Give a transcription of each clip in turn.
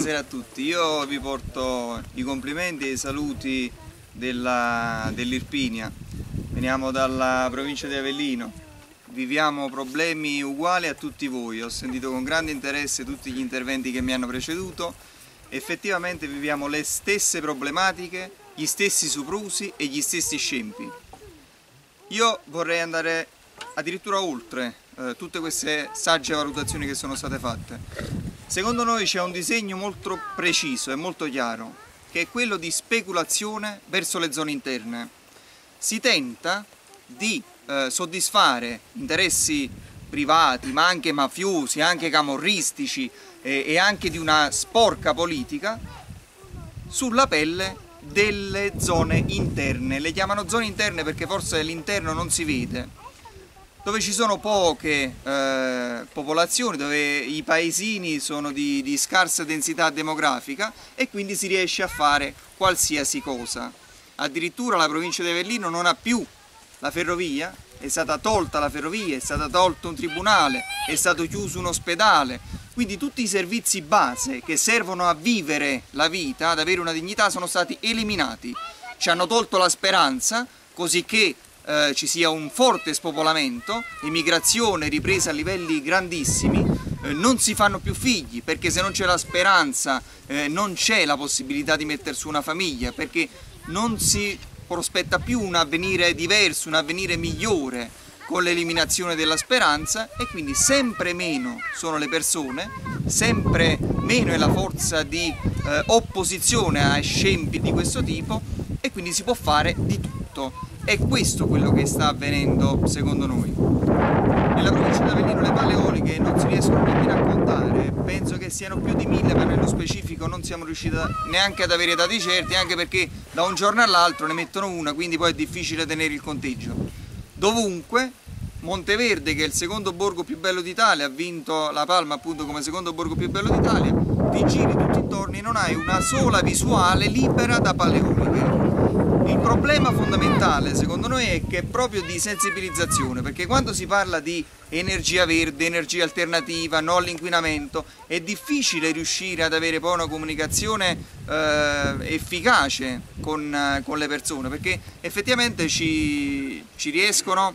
Buonasera a tutti, io vi porto i complimenti e i saluti dell'Irpinia. Veniamo dalla provincia di Avellino, viviamo problemi uguali a tutti voi, ho sentito con grande interesse tutti gli interventi che mi hanno preceduto, effettivamente viviamo le stesse problematiche, gli stessi soprusi e gli stessi scempi. Io vorrei andare addirittura oltre eh, tutte queste sagge valutazioni che sono state fatte. Secondo noi c'è un disegno molto preciso e molto chiaro, che è quello di speculazione verso le zone interne. Si tenta di eh, soddisfare interessi privati, ma anche mafiosi, anche camorristici eh, e anche di una sporca politica sulla pelle delle zone interne. Le chiamano zone interne perché forse l'interno non si vede, dove ci sono poche eh, popolazioni, dove i paesini sono di, di, scarsa densità demografica e quindi si riesce a fare qualsiasi cosa. Addirittura la provincia di Avellino non ha più la ferrovia, è stata tolta la ferrovia, è stato tolto un tribunale, è stato chiuso un ospedale, quindi tutti i servizi base che servono a vivere la vita, ad avere una dignità, sono stati eliminati. Ci hanno tolto la speranza, così che eh, ci sia un forte spopolamento, immigrazione ripresa a livelli grandissimi, eh, non si fanno più figli perché se non c'è la speranza eh, non c'è la possibilità di mettere su una famiglia perché non si prospetta più un avvenire diverso, un avvenire migliore con l'eliminazione della speranza e quindi sempre meno sono le persone, sempre meno è la forza di eh, opposizione a scempi di questo tipo e quindi si può fare di tutto. È questo quello che sta avvenendo secondo noi. Nella provincia di Avellino le palle eoliche non si riescono nemmeno a contare, penso che siano più di mille ma nello specifico non siamo riusciti neanche ad avere dati certi anche perché da un giorno all'altro ne mettono una quindi poi è difficile tenere il conteggio. Dovunque Monteverde che è il secondo borgo più bello d'Italia, ha vinto la Palma appunto come secondo borgo più bello d'Italia, ti giri tutti intorno e non hai una sola visuale libera da palle eoliche. Il problema fondamentale secondo noi è che è proprio di sensibilizzazione, perché quando si parla di energia verde, energia alternativa, no all'inquinamento, è difficile riuscire ad avere poi una comunicazione eh, efficace con, con, le persone, perché effettivamente ci, ci riescono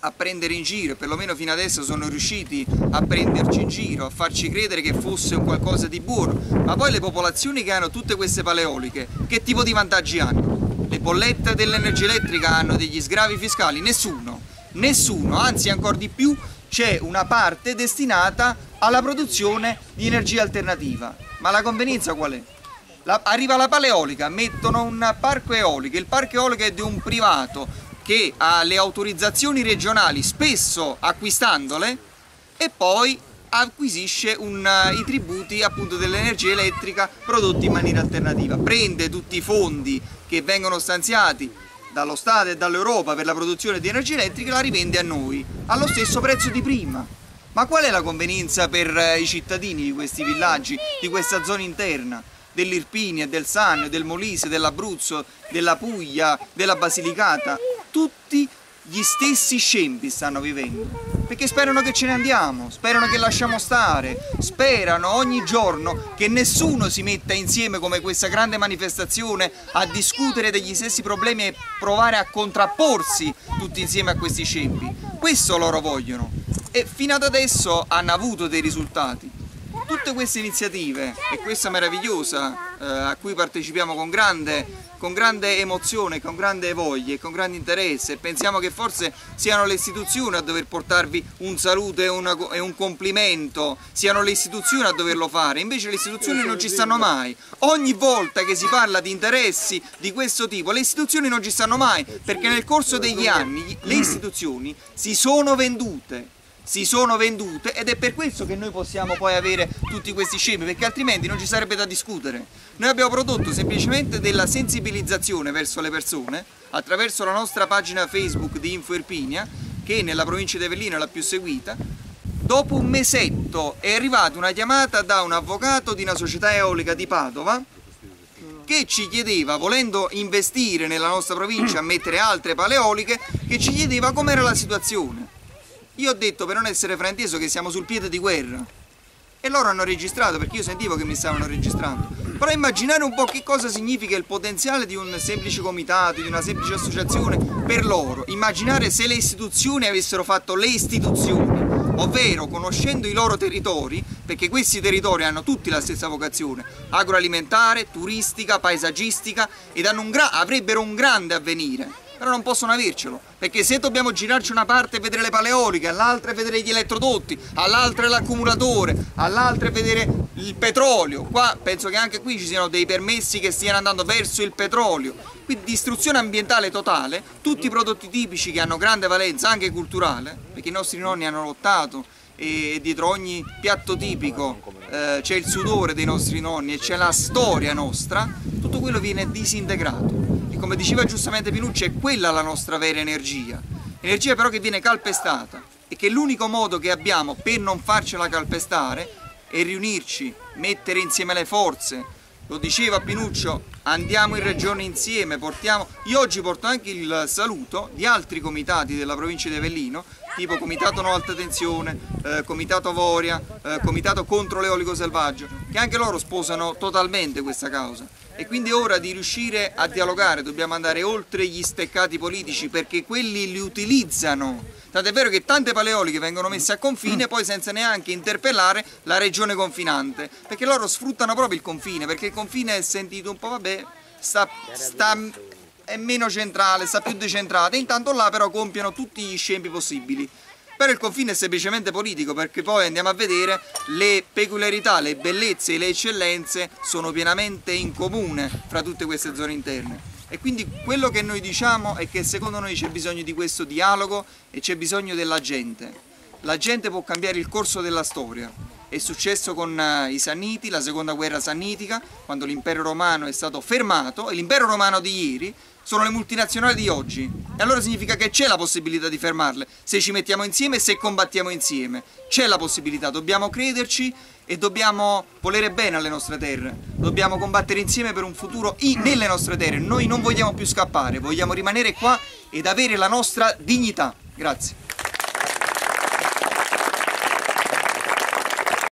a prendere in giro, perlomeno fino adesso sono riusciti a prenderci in giro, a farci credere che fosse un qualcosa di buono, ma poi le popolazioni che hanno tutte queste paleoliche, che tipo di vantaggi hanno? Le bollette dell'energia elettrica hanno degli sgravi fiscali? Nessuno, nessuno, anzi ancora di più c'è una parte destinata alla produzione di energia alternativa. Ma la convenienza qual è? La, arriva la paleolica, mettono un parco eolico, il parco eolico è di un privato che ha le autorizzazioni regionali, spesso acquistandole, e poi acquisisce un, i tributi dell'energia elettrica prodotti in maniera alternativa. Prende tutti i fondi che vengono stanziati dallo Stato e dall'Europa per la produzione di energia elettrica la rivende a noi allo stesso prezzo di prima. Ma qual è la convenienza per eh, i cittadini di questi villaggi, di questa zona interna, dell'Irpinia, del Sannio, del Molise, dell'Abruzzo, della Puglia, della Basilicata? Tutti gli stessi scempi stanno vivendo perché sperano che ce ne andiamo, sperano che lasciamo stare, sperano ogni giorno che nessuno si metta insieme come questa grande manifestazione a discutere degli stessi problemi e provare a contrapporsi tutti insieme a questi scempi. Questo loro vogliono e fino ad adesso hanno avuto dei risultati. Tutte queste iniziative e questa meravigliosa eh, a cui partecipiamo con grande con grande emozione, con grande voglia e con grande interesse. Pensiamo che forse siano le istituzioni a dover portarvi un saluto e, una, e, un complimento, siano le istituzioni a doverlo fare, invece le istituzioni non ci stanno mai. Ogni volta che si parla di interessi di questo tipo, le istituzioni non ci stanno mai, perché nel corso degli anni le istituzioni si sono vendute si sono vendute ed è per questo che noi possiamo poi avere tutti questi scemi perché altrimenti non ci sarebbe da discutere. Noi abbiamo prodotto semplicemente della sensibilizzazione verso le persone attraverso la nostra pagina Facebook di Info Irpinia che nella provincia di Avellino è la più seguita. Dopo un mesetto è arrivata una chiamata da un avvocato di una società eolica di Padova che ci chiedeva, volendo investire nella nostra provincia a mettere altre paleoliche, che ci chiedeva com'era la situazione io ho detto per non essere frainteso che siamo sul piede di guerra. e loro hanno registrato perché io sentivo che mi stavano registrando. Però immaginare un po' che cosa significa il potenziale di un semplice comitato, di una semplice associazione per loro. Immaginare se le istituzioni avessero fatto le istituzioni, ovvero conoscendo i loro territori, perché questi territori hanno tutti la stessa vocazione, agroalimentare, turistica, paesaggistica ed un avrebbero un grande avvenire però non possono avercelo, perché se dobbiamo girarci una parte e vedere le paleoliche, all'altra e vedere gli elettrodotti, all'altra l'accumulatore, all'altra e vedere il petrolio, qua penso che anche qui ci siano dei permessi che stiano andando verso il petrolio, quindi distruzione ambientale totale, tutti i prodotti tipici che hanno grande valenza anche culturale, perché i nostri nonni hanno lottato e dietro ogni piatto tipico eh, c'è il sudore dei nostri nonni e c'è la storia nostra, tutto quello viene disintegrato come diceva giustamente Pinucci, è quella la nostra vera energia. Energia però che viene calpestata e che l'unico modo che abbiamo per non farcela calpestare è riunirci, mettere insieme le forze. Lo diceva Pinuccio, andiamo in regione insieme, portiamo... Io oggi porto anche il saluto di altri comitati della provincia di Avellino, tipo Comitato No Alta Tensione, eh, Comitato Voria, eh, Comitato contro l'eolico selvaggio, che anche loro sposano totalmente questa causa e quindi è ora di riuscire a dialogare, dobbiamo andare oltre gli steccati politici perché quelli li utilizzano. Tant'è vero che tante paleoliche vengono messe a confine poi senza neanche interpellare la regione confinante, perché loro sfruttano proprio il confine, perché il confine è sentito un po', vabbè, sta, sta, è meno centrale, sta più decentrato, e intanto là però compiono tutti gli scempi possibili. Però il confine è semplicemente politico perché poi andiamo a vedere le peculiarità, le bellezze e le eccellenze sono pienamente in comune fra tutte queste zone interne. E quindi quello che noi diciamo è che secondo noi c'è bisogno di questo dialogo e c'è bisogno della gente. La gente può cambiare il corso della storia. È successo con eh, i Sanniti, la seconda guerra sannitica, quando l'impero romano è stato fermato e l'impero romano di ieri sono le multinazionali di oggi. E allora significa che c'è la possibilità di fermarle, se ci mettiamo insieme e se combattiamo insieme. C'è la possibilità, dobbiamo crederci e dobbiamo volere bene alle nostre terre. Dobbiamo combattere insieme per un futuro nelle nostre terre. Noi non vogliamo più scappare, vogliamo rimanere qua ed avere la nostra dignità. Grazie.